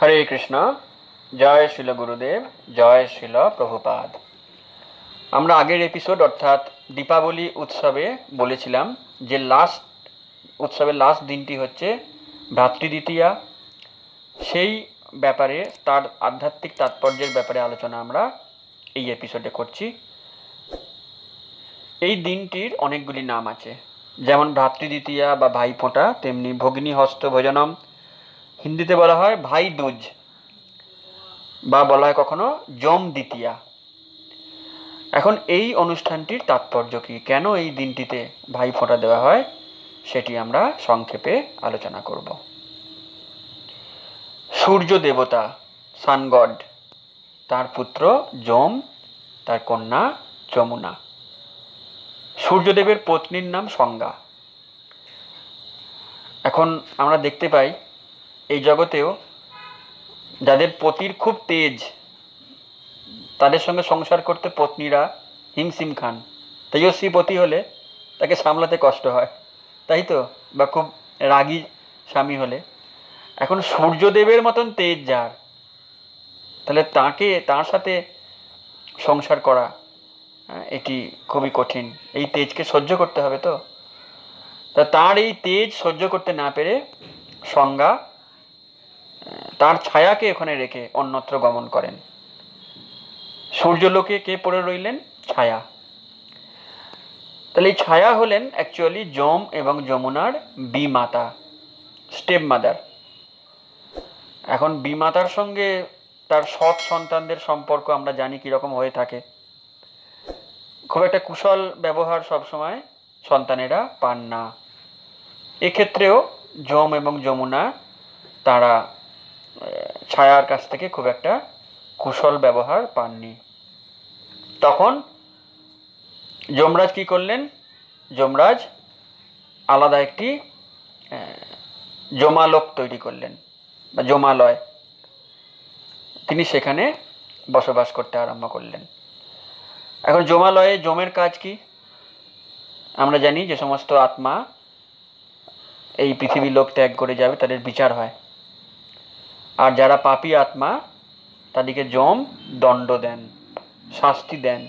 হরে কৃষ্ণ, জয় শিল গুরুদেব, জয় শিল প্রভুপাদ। আমরা আগের এপিসোড অর্থাৎ দীপাবলি উৎসবে বলেছিলাম যে লাস্ট উৎসবের লাস্ট দিনটি হচ্ছে ভ্রাতৃদ্বিতীয়া। সেই ব্যাপারে, তার আধ্যাত্মিক তাৎপর্যের ব্যাপারে আলোচনা আমরা এই এপিসোডে করছি। এই দিনটির অনেকগুলি নাম আছে। যেমন ভ্রাতৃদ্বিতীয়া বা ভাইফোঁটা, তেমনি ভগ্নী হস্ত ভোজনম হিন্দিতে বলা হয় ভাই দুজ, বা বলা হয় কখনো জম দ্বিতীয়া। এখন এই অনুষ্ঠানটির তাৎপর্য কি? কেন এই দিনটিতে ভাই ফোঁটা দেওয়া হয়? সেটি আমরা সংক্ষেপে আলোচনা করব। সূর্য দেবতা সানগড তার পুত্র যম তার কন্যা যমুনা। সূর্যদেবের পত্নীর নাম সংজ্ঞা। এখন আমরা দেখতে পাই এই জগতেও যাদের পতির খুব তেজ তাদের সঙ্গে সংসার করতে পত্নীরা হিমসিম খান। তেজস্বী পতি হলে তাকে সামলাতে কষ্ট হয় তাই তো? বা খুব রাগী স্বামী হলে। এখন সূর্যদেবের মতন তেজ যার তাহলে তাকে তার সাথে সংসার করা হ্যাঁ, এটি খুবই কঠিন। এই তেজকে সহ্য করতে হবে তো? তা তার এই তেজ সহ্য করতে না পেরে সংজ্ঞা তার ছায়াকে ওখানে রেখে অন্যত্র গমন করেন। সূর্যলোকে কে পড়ে রইলেন? ছায়া। তাহলে এই ছায়া হলেন অ্যাকচুয়ালি যম এবং যমুনার বি মাতা স্টেপ মাদার এখন বি মাতার সঙ্গে তার সৎ সন্তানদের সম্পর্ক আমরা জানি কীরকম হয়ে থাকে। খুব একটা কুশল ব্যবহার সবসময় সন্তানেরা পান না। এক্ষেত্রেও যম এবং যমুনা তারা ছায়ার কাছ থেকে খুব একটা কুশল ব্যবহার পাননি। তখন যমরাজ কি করলেন? যমরাজ আলাদা একটি জমালোক তৈরি করলেন, বা জমালয়। তিনি সেখানে বসবাস করতে আরম্ভ করলেন। এখন জমালয়ে জমের কাজ কি? আমরা জানি যে সমস্ত আত্মা এই পৃথিবী লোক ত্যাগ করে যাবে, তাদের বিচার হয়। আর যারা পাপী আত্মা, তাদেরকে যম দণ্ড দেন, শাস্তি দেন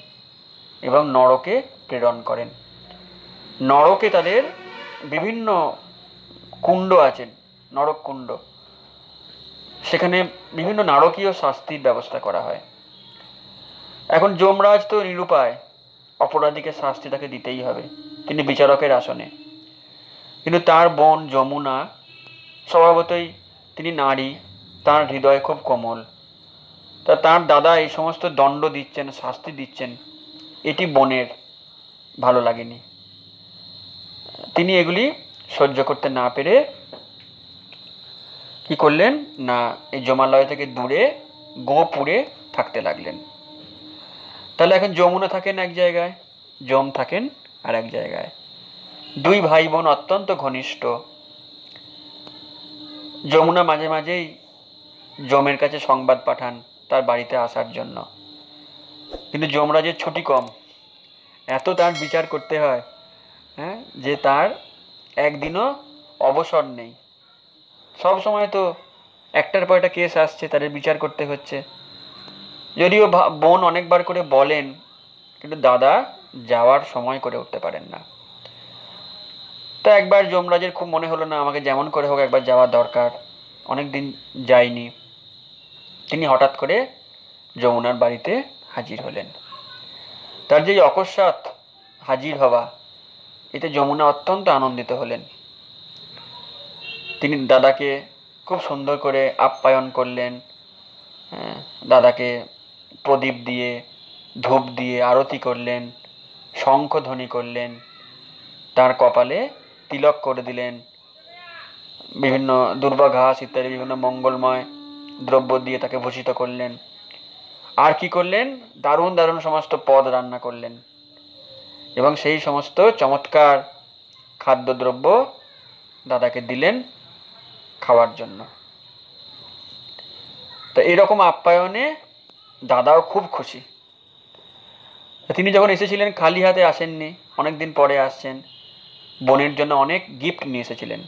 এবং নরকে প্রেরণ করেন। নরকে তাদের বিভিন্ন কুণ্ড আছেন নরক কুণ্ড। সেখানে বিভিন্ন নারকীয় শাস্তির ব্যবস্থা করা হয়। এখন যমরাজ তো নিরুপায়, অপরাধীকে শাস্তি তাকে দিতেই হবে, তিনি বিচারকের আসনে। কিন্তু তার বোন যমুনা, স্বভাবতই তিনি নারী তার হৃদয় খুব কোমল। তা তার দাদা এই সমস্ত দণ্ড দিচ্ছেন, শাস্তি দিচ্ছেন, এটি বোনের ভালো লাগেনি। তিনি এগুলি সহ্য করতে না পেরে কি করলেন? না, এই জমালয় থেকে দূরে গোপুরে থাকতে লাগলেন। তাহলে এখন যমুনা থাকেন এক জায়গায়, যম থাকেন আর এক জায়গায়। দুই ভাই বোন অত্যন্ত ঘনিষ্ঠ। যমুনা মাঝে মাঝেই যমের কাছে সংবাদ পাঠান তার বাড়িতে আসার জন্য। কিন্তু যমরাজের ছুটি কম। এত তার বিচার করতে হয় হ্যাঁ যে তার একদিনও অবসর নেই। সব সময় তো একটার পর একটা কেস আসছে, তাদের বিচার করতে হচ্ছে। যদিও বোন অনেকবার করে বলেন, কিন্তু দাদা যাওয়ার সময় করে উঠতে পারেন না। তো একবার যমরাজের খুব মনে হলো না, আমাকে যেমন করে হোক একবার যাওয়া দরকার। অনেক দিন যাইনি। তিনি হঠাৎ করে যমুনার বাড়িতে হাজির হলেন। তার যে অকস্মাৎ হাজির হওয়া এতে যমুনা অত্যন্ত আনন্দিত হলেন। তিনি দাদাকে খুব সুন্দর করে আপ্যায়ন করলেন হ্যাঁ, দাদাকে প্রদীপ দিয়ে ধূপ দিয়ে আরতি করলেন শঙ্খধ্বনি করলেন তার কপালে তিলক করে দিলেন। বিভিন্ন দুর্বা ঘাস ইত্যাদি বিভিন্ন মঙ্গলময় দ্রব্য দিয়ে তাকে ভূষিত করলেন। আর কি করলেন? দারুণ দারুণ সমস্ত পদ রান্না করলেন। এবং সেই সমস্ত চমৎকার খাদ্যদ্রব্য দাদাকে দিলেন খাওয়ার জন্য। তো এরকম আপ্যায়নে দাদাও খুব খুশি। তিনি যখন এসেছিলেন, খালি হাতে আসেননি অনেক দিন পরে আসছেন। বোনের জন্য অনেক গিফট নিয়ে এসেছিলেন।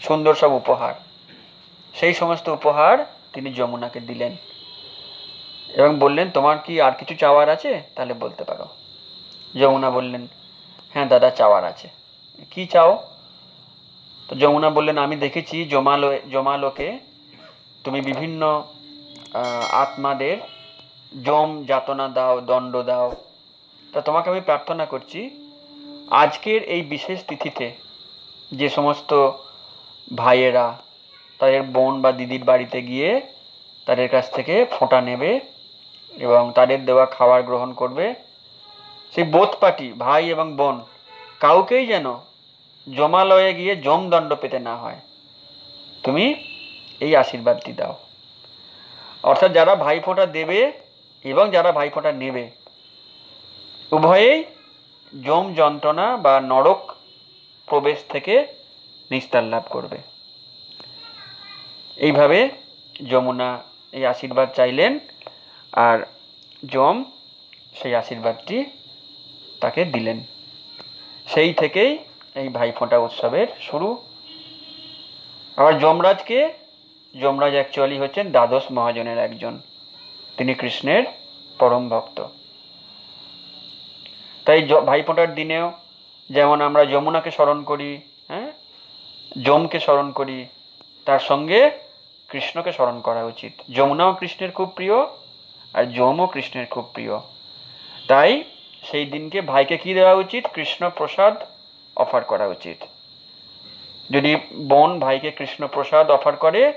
সুন্দর সব উপহার। সেই সমস্ত উপহার তিনি যমুনাকে দিলেন। এবং বললেন, তোমার কি আর কিছু চাওয়ার আছে? তাহলে বলতে পারো। যমুনা বললেন হ্যাঁ দাদা, চাওয়ার আছে। কি চাও? তো যমুনা বললেন, আমি দেখেছি জমালো, জমালোকে তুমি বিভিন্ন আত্মাদের জম যাতনা দাও, দণ্ড দাও। তা তোমাকে আমি প্রার্থনা করছি, আজকের এই বিশেষ তিথিতে যে সমস্ত ভাইয়েরা তাদের বোন বা দিদির বাড়িতে গিয়ে তাদের কাছ থেকে ফোঁটা নেবে এবং তাদের দেওয়া খাবার গ্রহণ করবে। সেই বোধ পাটি ভাই এবং বোন, কাউকেই যেন জমালয়ে গিয়ে জমদণ্ড পেতে না হয়। তুমি এই আশীর্বাদটি দাও। অর্থাৎ যারা ভাইফোঁটা দেবে এবং যারা ভাইফোঁটা নেবে, উভয়েই যম যন্ত্রণা বা নরক প্রবেশ থেকে নিস্তার লাভ করবে। এইভাবে যমুনা এই আশীর্বাদ চাইলেন আর যম সেই আশীর্বাদটি তাকে দিলেন। সেই থেকেই এই ভাইফোঁটা উৎসবের শুরু। আবার যমরাজকে, যমরাজ অ্যাকচুয়ালি হচ্ছেন দ্বাদশ মহাজনের একজন। তিনি কৃষ্ণের পরম ভক্ত। তাই ভাইফোঁটার দিনেও যেমন আমরা যমুনাকে স্মরণ করি হ্যাঁ? যমকে স্মরণ করি তার সঙ্গে কৃষ্ণকে স্মরণ করা উচিত। যমুনাও কৃষ্ণের খুব প্রিয় আর যমও কৃষ্ণের খুব প্রিয়। তাই সেই দিনকে ভাইকে কি দেওয়া উচিত? কৃষ্ণ প্রসাদ অফার করা উচিত। যদি বোন ভাইকে কৃষ্ণ প্রসাদ অফার করে,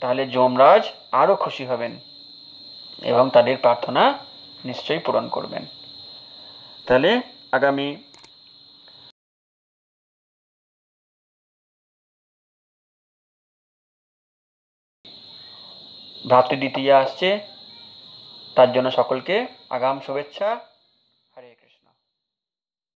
তাহলে যমরাজ আরও খুশি হবেন এবং তাদের প্রার্থনা নিশ্চয়ই পূরণ করবেন। তাহলে আগামী ভ্রাতৃদ্বিতীয়া আসছে। তার জন্য সকলকে আগাম শুভেচ্ছা।